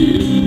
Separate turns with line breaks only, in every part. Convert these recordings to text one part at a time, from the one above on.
you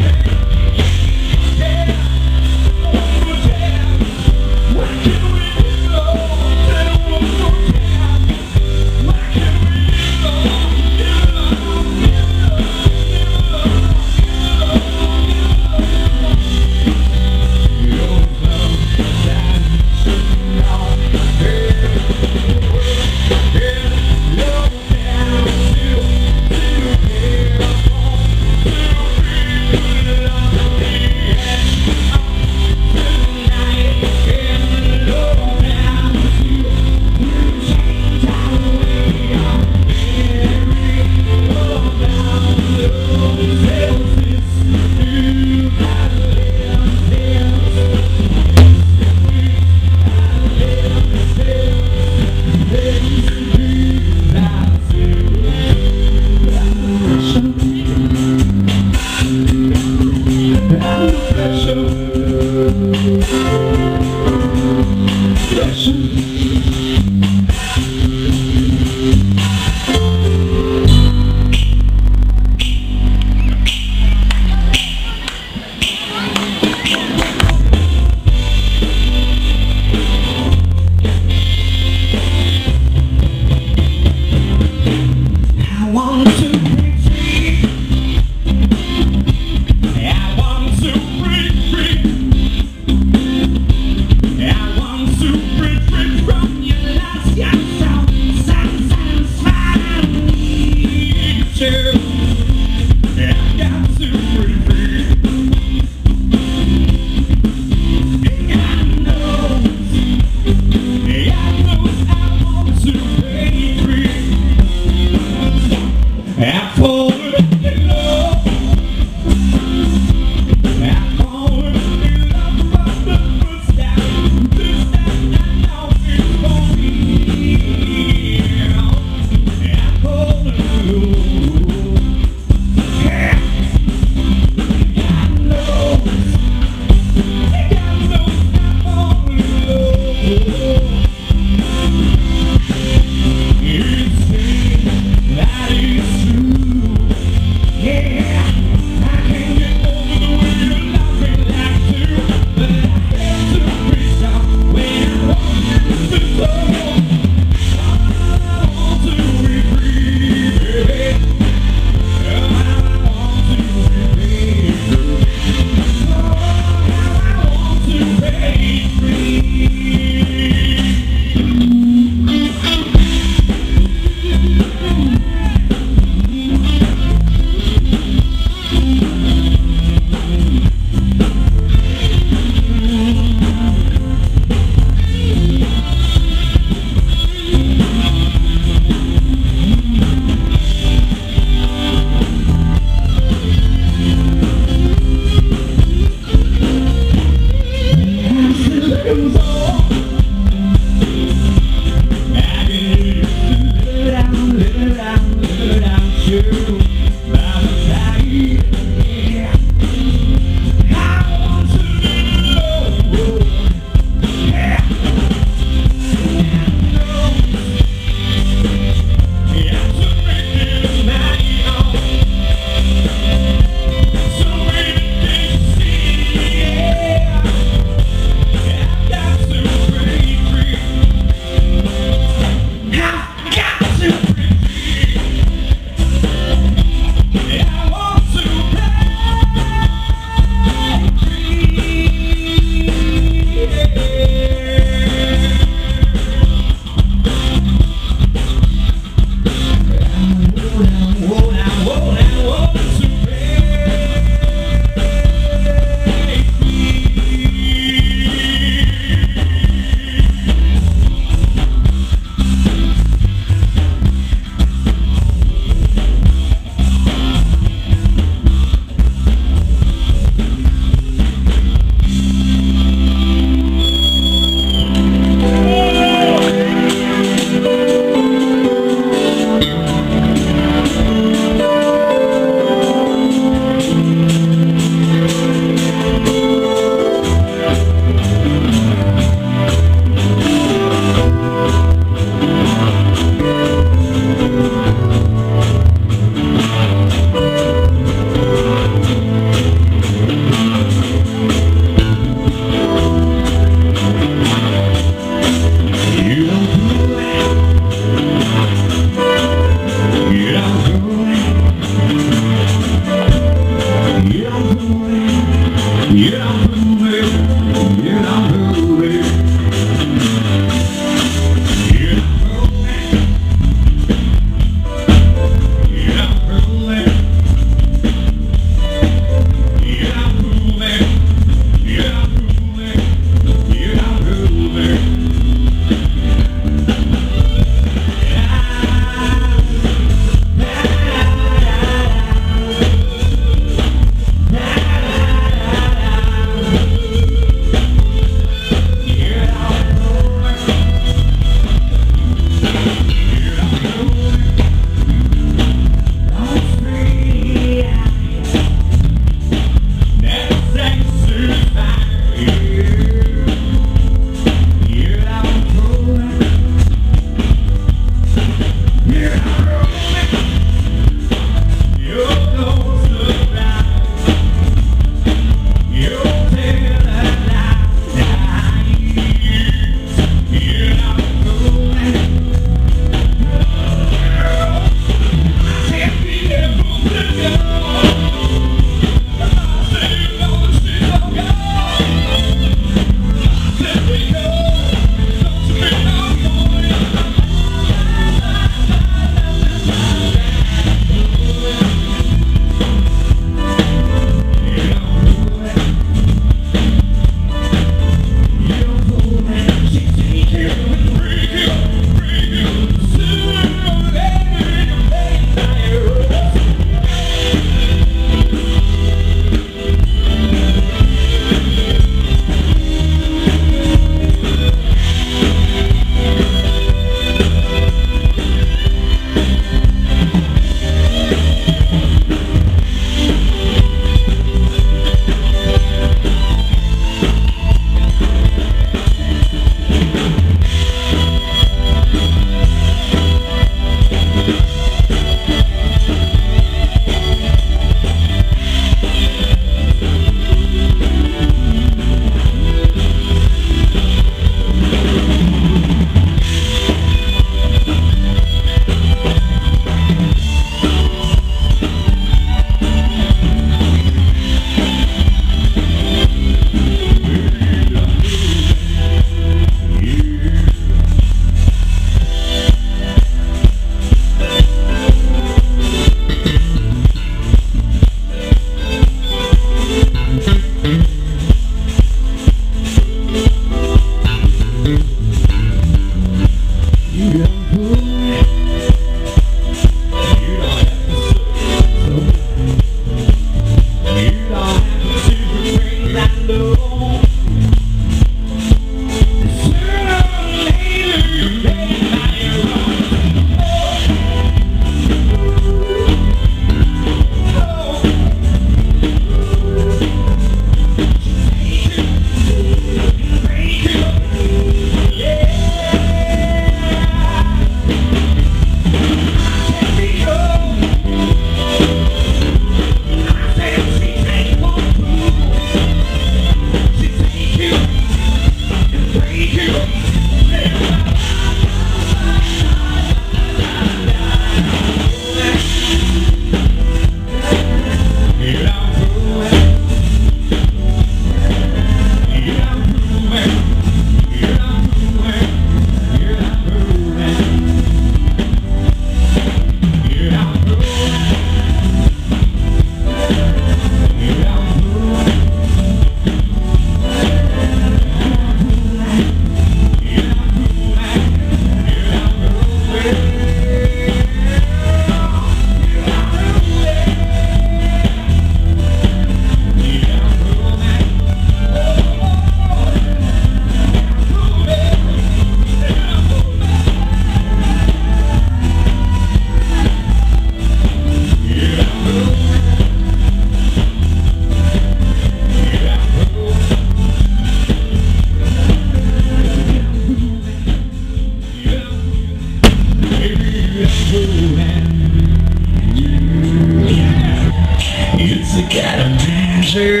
of